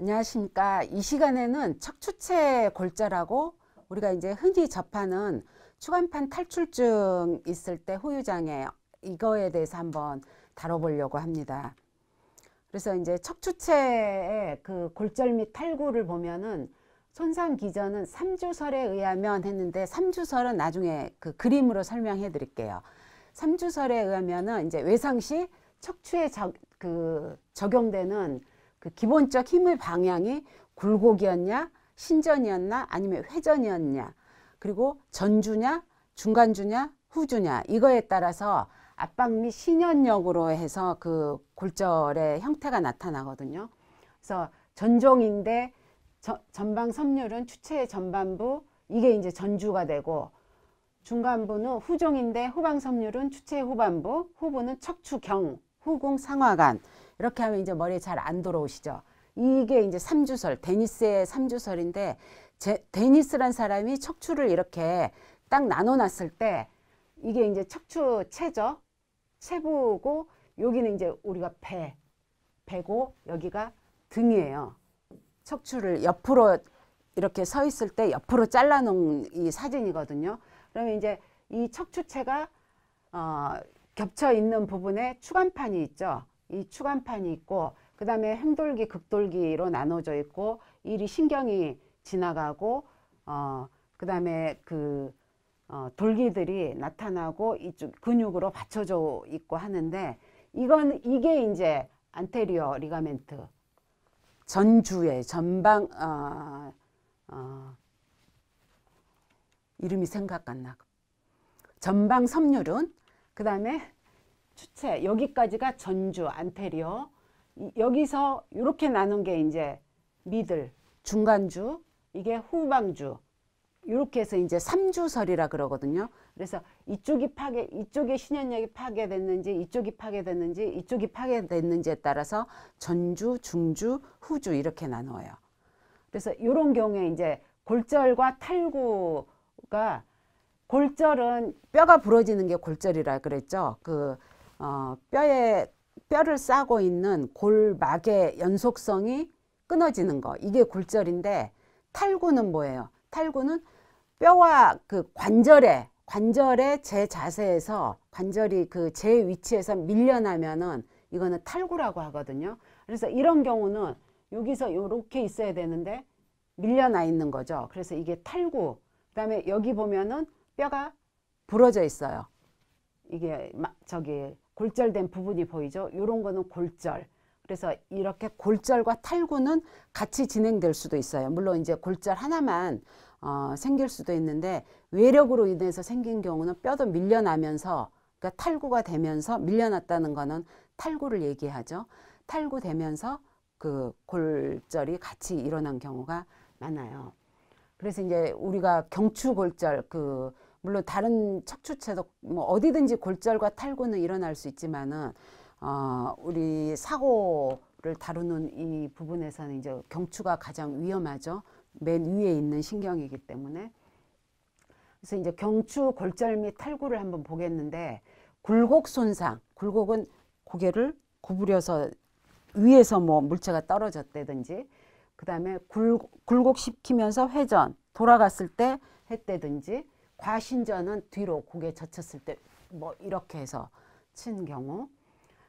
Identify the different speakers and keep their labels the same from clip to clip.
Speaker 1: 안녕하십니까. 이 시간에는 척추체 골절하고 우리가 이제 흔히 접하는 추간판 탈출증 있을 때 후유장애 이거에 대해서 한번 다뤄보려고 합니다. 그래서 이제 척추체의 그 골절 및 탈구를 보면은 손상 기전은 삼주설에 의하면 했는데 삼주설은 나중에 그 그림으로 설명해 드릴게요. 삼주설에 의하면은 이제 외상 시 척추에 적, 그 적용되는 그 기본적 힘의 방향이 굴곡이었냐, 신전이었나, 아니면 회전이었냐, 그리고 전주냐, 중간주냐, 후주냐 이거에 따라서 압박 및 신연력으로 해서 그 골절의 형태가 나타나거든요. 그래서 전종인데 전방 섬률은 추체의 전반부 이게 이제 전주가 되고 중간부는 후종인데 후방 섬률은 추체의 후반부, 후부는 척추경, 후궁 상하관 이렇게 하면 이제 머리에 잘안 들어오시죠. 이게 이제 삼주설, 데니스의 삼주설인데 제, 데니스란 사람이 척추를 이렇게 딱 나눠놨을 때 이게 이제 척추 체죠. 체부고 여기는 이제 우리가 배, 배고 여기가 등이에요. 척추를 옆으로 이렇게 서 있을 때 옆으로 잘라놓은 이 사진이거든요. 그러면 이제 이 척추체가 어, 겹쳐 있는 부분에 추간판이 있죠. 이 추간판이 있고 그 다음에 행돌기 극돌기로 나눠져 있고 이리 신경이 지나가고 어, 그 다음에 그 어, 돌기들이 나타나고 이쪽 근육으로 받쳐져 있고 하는데 이건 이게 이제 안테리어 리가멘트 전주의 전방 어, 어, 이름이 생각 안 나. 전방 섬유륜 그 다음에 추체 여기까지가 전주 안테리어 여기서 이렇게 나눈 게 이제 미들 중간주 이게 후방주 이렇게 해서 이제 삼주설이라 그러거든요. 그래서 이쪽이 파괴, 이쪽의 신현력이 파괴됐는지, 이쪽이 파괴됐는지, 이쪽이 파괴됐는지에 따라서 전주, 중주, 후주 이렇게 나누어요. 그래서 이런 경우에 이제 골절과 탈구가 골절은 뼈가 부러지는 게 골절이라 그랬죠. 그 어, 뼈에 뼈를 싸고 있는 골막의 연속성이 끊어지는 거 이게 골절인데 탈구는 뭐예요? 탈구는 뼈와 그 관절에 관절의 제 자세에서 관절이 그 제 위치에서 밀려나면은 이거는 탈구라고 하거든요. 그래서 이런 경우는 여기서 이렇게 있어야 되는데 밀려나 있는 거죠. 그래서 이게 탈구. 그다음에 여기 보면은 뼈가 부러져 있어요. 이게 저기 골절된 부분이 보이죠. 이런 거는 골절. 그래서 이렇게 골절과 탈구는 같이 진행될 수도 있어요. 물론 이제 골절 하나만 어, 생길 수도 있는데 외력으로 인해서 생긴 경우는 뼈도 밀려나면서 그러니까 탈구가 되면서 밀려났다는 거는 탈구를 얘기하죠. 탈구되면서 그 골절이 같이 일어난 경우가 많아요. 그래서 이제 우리가 경추골절 그 물론 다른 척추체도 뭐 어디든지 골절과 탈구는 일어날 수 있지만은 어 우리 사고를 다루는 이 부분에서는 이제 경추가 가장 위험하죠. 맨 위에 있는 신경이기 때문에. 그래서 이제 경추 골절 및 탈구를 한번 보겠는데 굴곡 손상, 굴곡은 고개를 구부려서 위에서 뭐 물체가 떨어졌다든지 그 다음에 굴곡 시키면서 회전 돌아갔을 때 했다든지 과신전은 뒤로 고개 젖혔을 때 뭐 이렇게 해서 친 경우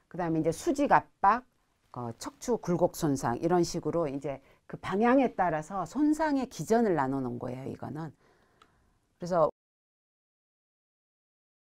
Speaker 1: 그 다음에 이제 수직 압박 어, 척추 굴곡 손상 이런 식으로 이제 그 방향에 따라서 손상의 기전을 나누는 거예요 이거는. 그래서